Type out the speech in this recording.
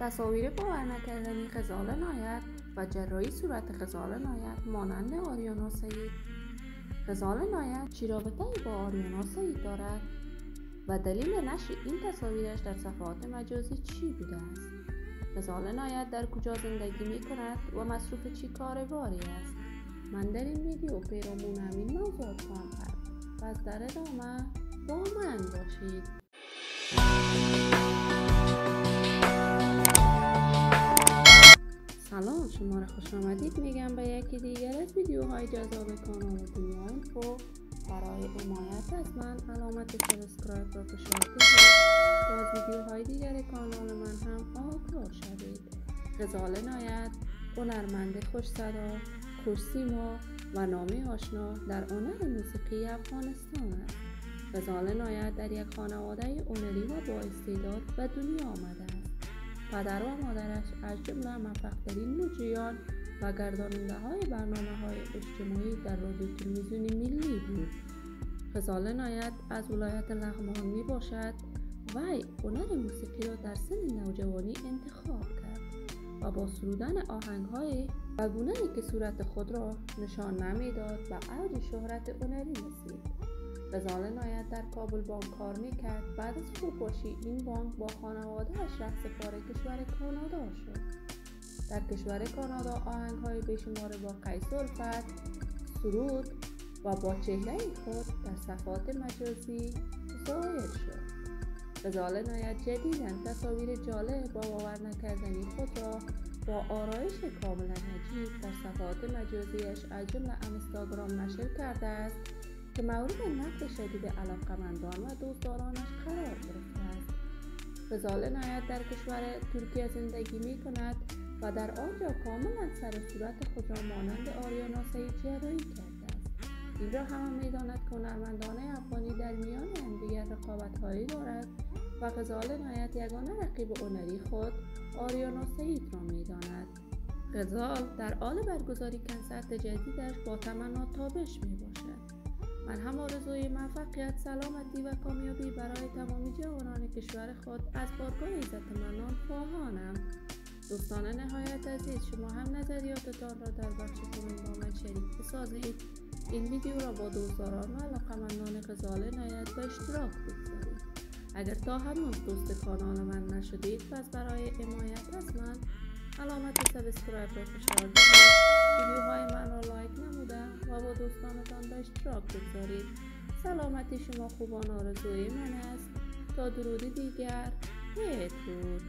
تصاویر باور نکردنی خزال نایت و جرایی صورت خزال نایت مانند آریانا سید خزال نایت چی رابطه با آریانا سید دارد؟ و دلیل نشر این تصاویرش در صفحات مجازی چی بوده است؟ خزال نایت در کجا زندگی می کند و مصروف چی کارواری است؟ من در این ویدیو پیرامون همین موضوعات خواهم پس در ادامه با من باشید. شما را خوش آمدید. میگم به یکی دیگر از ویدیوهای جذاب کانال دنیا اینفو برای حمایت از من علامت subscribe را فشار کنید از ویدیوهای دیگر کانال من هم آگاه شوید. غزال عنایت هنرمند خوش صدا خوشسیما و نامی آشنا در هنر موسیقی افغانستان است. غزال عنایت در یک خانواده هنری و با استعداد به دنیا آمده است. پدر و مادرش از جمله موفقترین مجریان و گرداننده های برنامه های اجتماعی در رادیو تلویزیونی ملی بود. خزال نایت از ولایت لغمان می باشد وی هنر موسیقی را در سن نوجوانی انتخاب کرد و با سرودن آهنگ های و گونه که صورت خود را نشان نمی‌داد و اوج شهرت هنری رسید. غزال نایت در کابل بانک کار می‌کرد. بعد از فروپاشی این بانک با خانوادهاش رفت سپار کشور کانادا شد. در کشور کانادا آهنگ های بشمار با قیس الفت سرود و با چهره خود در صفحات مجازی ظاهر شد. غزال نایت جدیدا تصاویر جالب با باور نکردنی خود را با آرایش کاملا عجیب در صفحات مجازیش از جمله اینستاگرام نشر کرده است. که مورد نقد شدید علاقمندان و دوستدارانش قرار گرفته است. غزال نایت در کشور ترکیه زندگی می کند و در آنجا کاملا سر صورت خود را مانند آریانا سید جرایی کرده است. این را همه می‌داند که هنرمندان افغانی در میان همدیگر رقابتهایی دارد و غزال نایت یگانه رقیب هنری خود آریانا سید را می‌داند. غزال در حال برگزاری کنسرت جدیدش با تمنا تابش می باشد من هم آرزوی موفقیت سلامتی و کامیابی برای تمامی جوانان کشور خود از بارگاه عزت منان خواهانم دوستان نهایت عزیز شما هم نظریاتتان را در بخش کامنت با من شریک بسازید. این ویدیو را با دوستداران و علاقمندان غزال عنایت به اشتراک بگذارید. اگر تا هنوز دوست کانال من نشدید پس برای حمایت از من علامت subscribe را فشار دهید ویدیوهای من را like نموده. و با دوستانتان به اشتراک بگذارید. سلامتی شما خوبان آرزوی من است. تا درودی دیگر بدرود